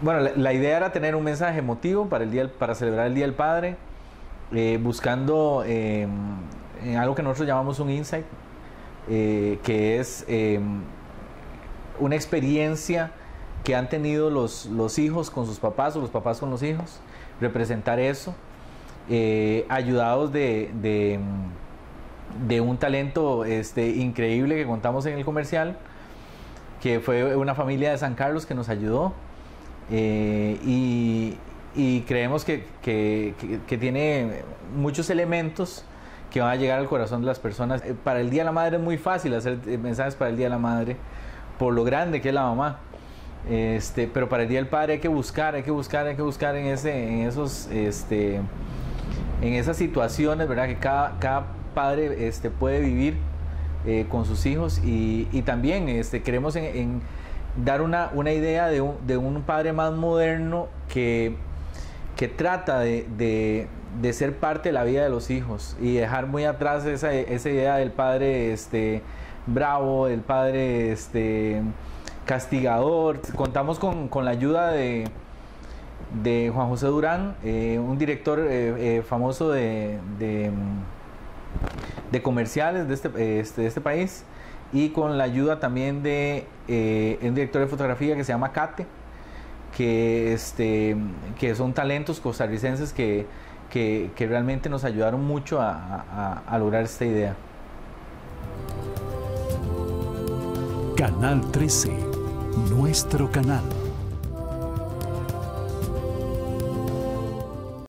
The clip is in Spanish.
bueno, la, idea era tener un mensaje emotivo para, el día, para celebrar el Día del Padre, eh, buscando em, algo que nosotros llamamos un insight, eh, que es em, una experiencia que han tenido los, los, hijos con sus papás o los papás con los hijos, representar eso, eh, ayudados de, de, de, un talento este, increíble que contamos en el comercial, que fue una familia de San Carlos que nos ayudó. Eh, y, creemos que, tiene muchos elementos que van a llegar al corazón de las personas. Eh, para el Día de la Madre es muy fácil hacer eh, mensajes para el Día de la Madre, por lo grande que es la mamá. Este, pero para el Día del Padre hay que buscar, hay que buscar, hay que buscar en, ese, en, esos, este, en esas situaciones, ¿verdad? Que cada, cada padre este, puede vivir con sus hijos y, también este, queremos en dar una, una idea de un, de un, padre más moderno que, que trata de, de, ser parte de la vida de los hijos y dejar muy atrás esa, esa idea del padre este, bravo, del padre este, castigador. Contamos con, con la ayuda de, de Juan José Durán, eh, un director eh, eh, famoso de, de, comerciales de este, este, de este país y con la ayuda también de eh, un director de fotografía que se llama Kate, que, este, que son talentos costarricenses que, que, que realmente nos ayudaron mucho a, a, a lograr esta idea. Canal 13, nuestro canal.